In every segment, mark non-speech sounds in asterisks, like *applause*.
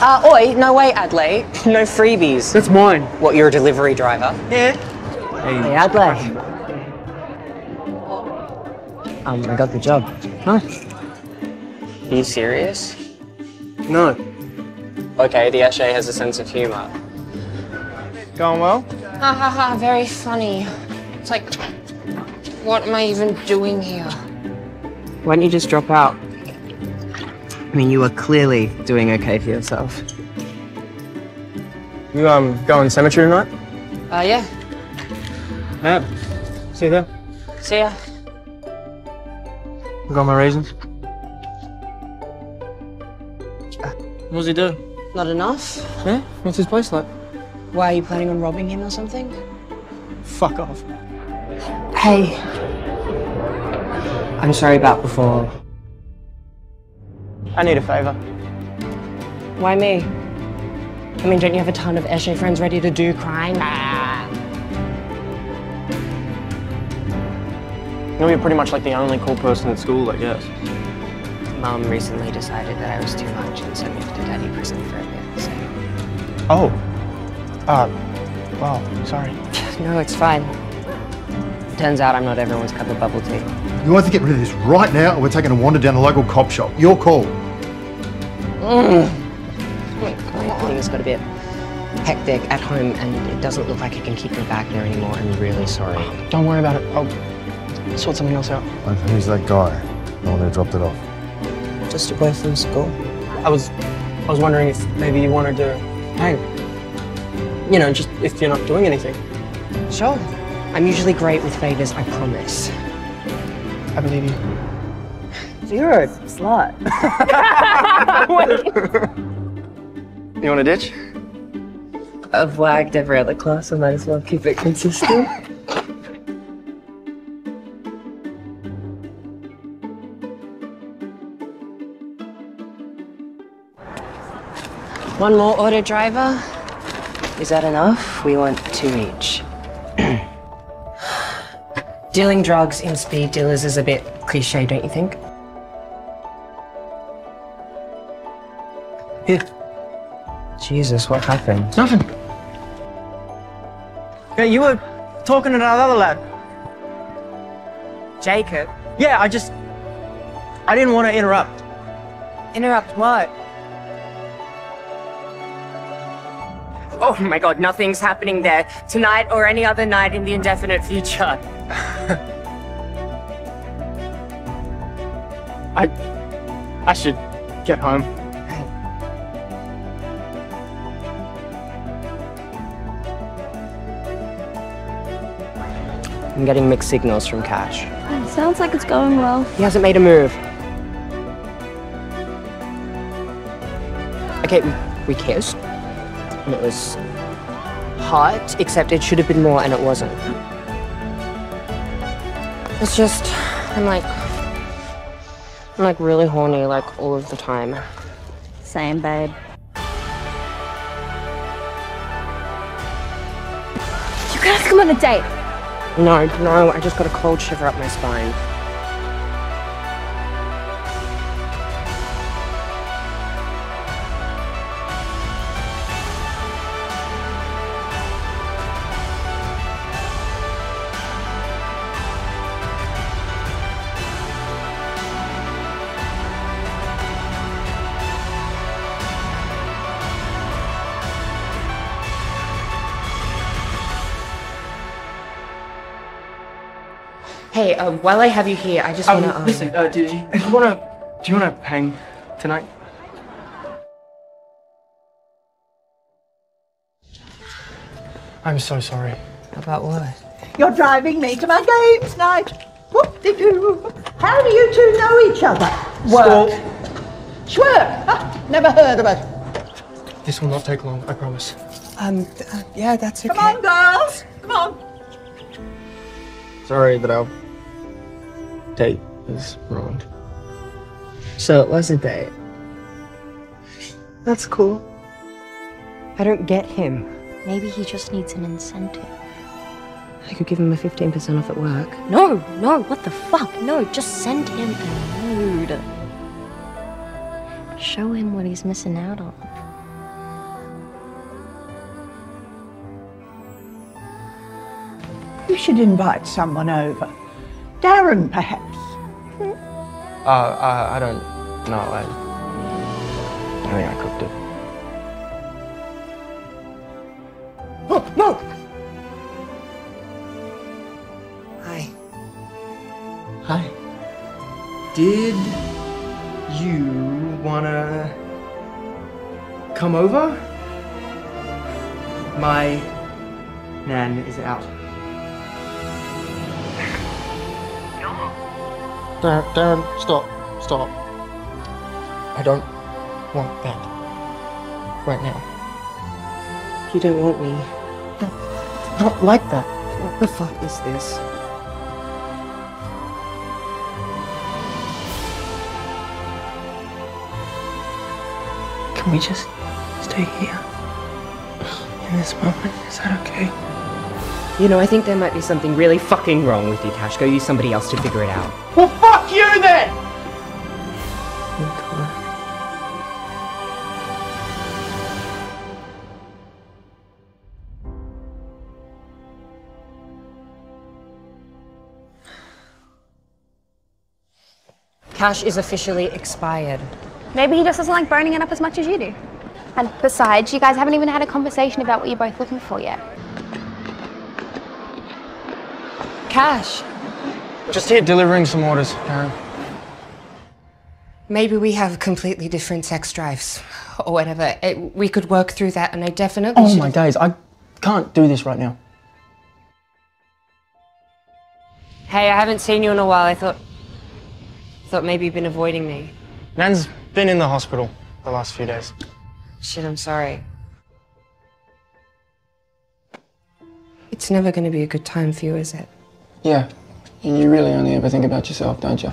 Uh, oi, no way, Adley. *laughs* No freebies. That's mine. What, you're a delivery driver? Yeah. Hey, Adley. Um, I got the job. Nice. Are you serious? No. Okay, the Eshe has a sense of humour. Going well? Ha ha ha, very funny. It's like, what am I even doing here? Why don't you just drop out? I mean, you were clearly doing okay for yourself. You um going cemetery tonight? Uh, yeah. Yeah. See you there. See ya. Got my raisins. What does he do? Not enough? Yeah? What's his place like? Why, are you planning on robbing him or something? Fuck off. Hey. I'm sorry about before. I need a favour. Why me? I mean, don't you have a ton of Eshe friends ready to do crime? Ah. You know, you're pretty much like the only cool person at school, I guess. Mum recently decided that I was too much and sent me off to daddy prison for a bit, so. Oh. Uh, wow, sorry. *laughs* No, it's fine. Turns out I'm not everyone's cup of bubble tea. You want to get rid of this right now, or we're taking a wander down the local cop shop. Your call. Things got a bit hectic at home and it doesn't look like I can keep me back there anymore. I'm really sorry. Don't worry about it. I'll sort something else out. And who's that guy? The one who dropped it off. Just a boy from school. I was, I was wondering if maybe you wanted to hang. You know, just if you're not doing anything. Sure. I'm usually great with favors, I promise. I believe you. You're a slut. *laughs* You want a ditch? I've wagged every other class, I might as well keep it consistent. *laughs* One more auto driver? Is that enough? We want two each. *clears throat* Dealing drugs in speed dealers is a bit cliche, don't you think? Jesus, what happened? Nothing. Yeah, you were talking to that other lad. Jacob? Yeah, I just, I didn't want to interrupt. Interrupt what? Oh my god, nothing's happening there. Tonight or any other night in the indefinite future. *laughs* I, I should get home. I'm getting mixed signals from Cash. Sounds like it's going well. He hasn't made a move. Okay, we, we kissed. And it was hot, except it should have been more and it wasn't. It's just, I'm like, I'm like really horny like all of the time. Same, babe. You guys come on a date. No, no, I just got a cold shiver up my spine. Hey, um, while I have you here, I just Um, wanna. Um, listen, uh, do you, do you wanna, do you wanna hang tonight? I'm so sorry. About what? You're driving me to my games night. Whoop-de-doo. How do you two know each other? Work. Schwerk. Ah, never heard of it. This will not take long, I promise. Um, uh, yeah, that's okay. Come on, girls. Come on. Sorry that our date was wrong. So it was a date. That's cool. I don't get him. Maybe he just needs an incentive. I could give him a 15% off at work. No, no, what the fuck? No, just send him a nude. Show him what he's missing out on. You should invite someone over. Darren, perhaps. Uh, uh, I don't know. I, I think I cooked it. Oh, no! Hi. Hi. Did you wanna come over? My nan is out. Darren, Darren, stop, stop. I don't want that right now. You don't want me. Not like that. What the fuck is this? Can we just stay here in this moment? Is that okay? You know, I think there might be something really fucking wrong with you, Cash. Go use somebody else to figure it out. Well, fuck then! Cash is officially expired. Maybe he just doesn't like burning it up as much as you do. And besides, you guys haven't even had a conversation about what you're both looking for yet. Cash! Just here delivering some orders, Darren. Maybe we have completely different sex drives or whatever. It, we could work through that, and I definitely Oh should. my days, I can't do this right now. Hey, I haven't seen you in a while. I thought. Thought maybe you've been avoiding me. Nan's been in the hospital the last few days. Shit, I'm sorry. It's never going to be a good time for you, is it? Yeah, you really only ever think about yourself, don't you?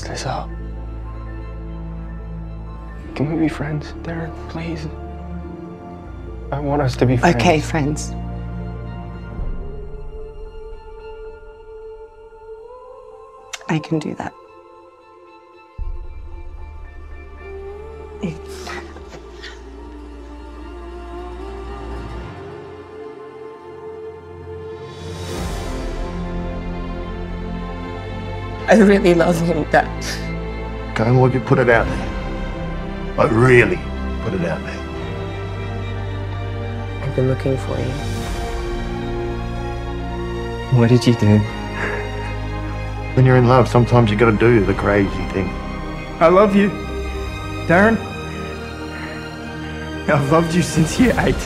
This up. Can we be friends, Darren, please? I want us to be friends. Okay, friends. I can do that. I really love him, Dad. Go and look, put it out there. Like really, put it out there. I've been looking for you. What did you do? When you're in love, sometimes you gotta do the crazy thing. I love you. Darren. I've loved you since year eight.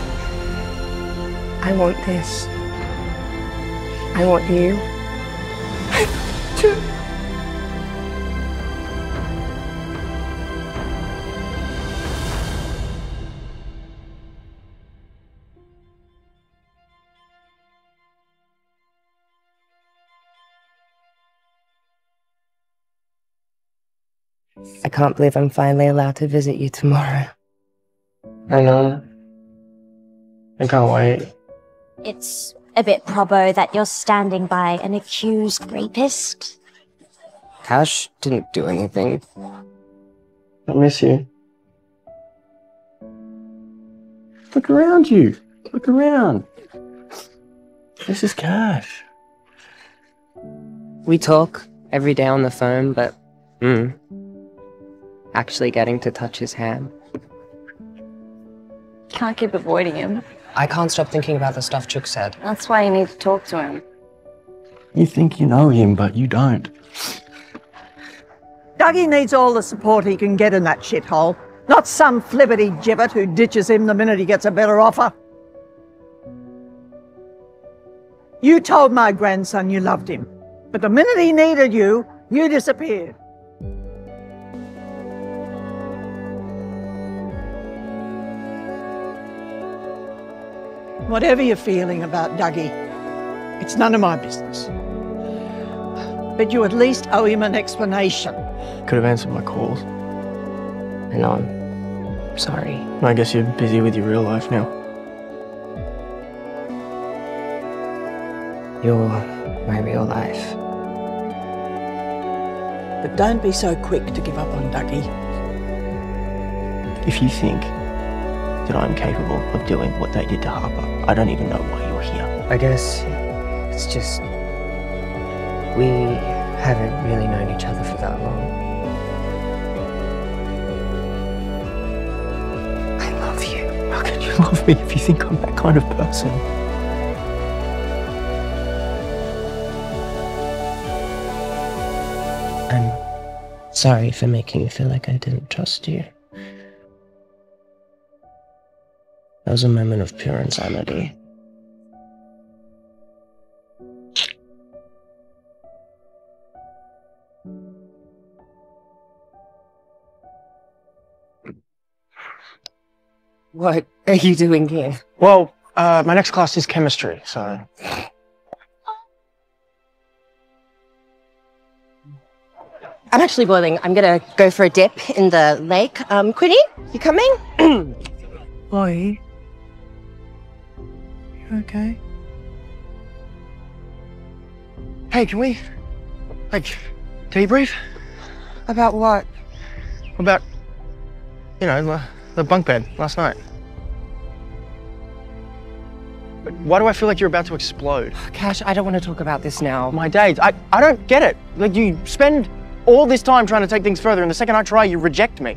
I want this. I want you. *laughs* can't believe I'm finally allowed to visit you tomorrow. I know. I can't wait. It's a bit probo that you're standing by an accused rapist. Cash didn't do anything. I miss you. Look around you. Look around. This is Cash. We talk every day on the phone, but mm, actually getting to touch his hand. Can't keep avoiding him. I can't stop thinking about the stuff Chook said. That's why you need to talk to him. You think you know him, but you don't. Dougie needs all the support he can get in that shithole, not some flibberty gibbet who ditches him the minute he gets a better offer. You told my grandson you loved him, but the minute he needed you, you disappeared. Whatever you're feeling about Dougie, it's none of my business. but you at least owe him an explanation. Could have answered my calls. And. I'm sorry. I guess you're busy with your real life now. You're my real life. But don't be so quick to give up on Dougie. If you think that I'm capable of doing what they did to Harper, I don't even know why you're here. I guess it's just we haven't really known each other for that long. I love you. How can you *laughs* love me if you think I'm that kind of person? I'm sorry for making you feel like I didn't trust you. That was a moment of pure insanity. What are you doing here? Well, uh, my next class is chemistry, so. I'm actually boiling. I'm gonna go for a dip in the lake. Um, Quinni, you coming? *clears throat* Boy. Okay? Hey, can we, like, debrief About what? about, you know, the, the bunk bed last night? But Why do I feel like you're about to explode? Cash, I don't want to talk about this now. My days, I, I don't get it. Like, you spend all this time trying to take things further, and the second I try, you reject me.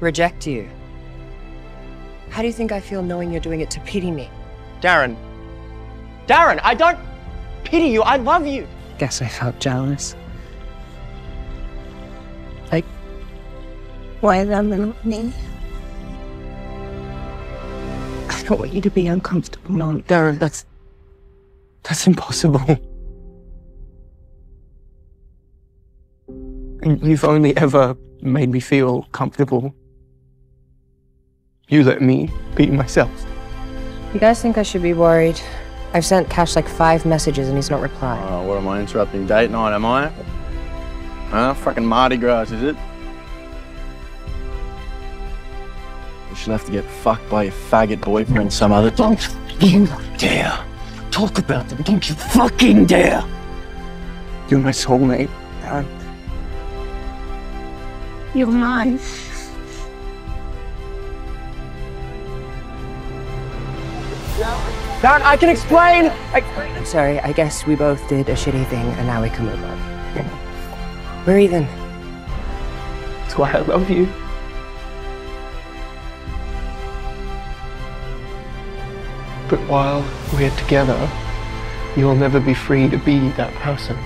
Reject you. How do you think I feel knowing you're doing it to pity me? Darren. Darren, I don't pity you. I love you. Guess I felt jealous. Like, why them and not me? I don't want you to be uncomfortable. No, Darren, that's. That's impossible. You've only ever made me feel comfortable. You let me be myself. You guys think I should be worried? I've sent Cash like five messages and he's not replying. Oh, what am I interrupting date night, am I? Huh? Fucking Mardi Gras, is it? You should have to get fucked by your faggot boyfriend some other time. Don't you dare talk about them. Don't you fucking dare. You're my soulmate, Darren. You're mine. Darren, I can explain. I... I'm sorry, I guess we both did a shitty thing and now we can move on. We're even. That's why I love you. But while we're together, you'll never be free to be that person.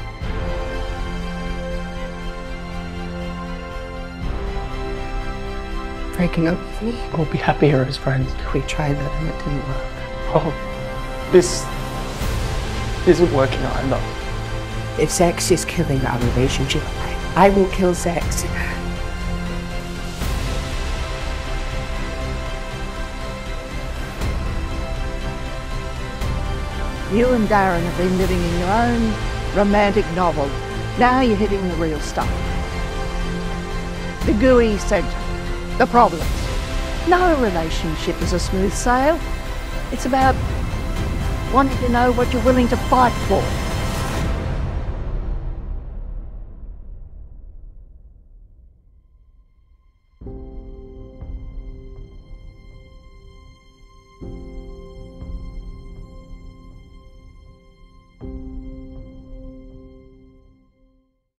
Breaking up with me? We'll be happier as friends. We tried that and it didn't work. Oh, this isn't working either. If sex is killing our relationship, I will kill sex. You and Darren have been living in your own romantic novel. Now you're hitting the real stuff. The gooey centre, the problems. No relationship is a smooth sail. It's about wanting to know what you're willing to fight for.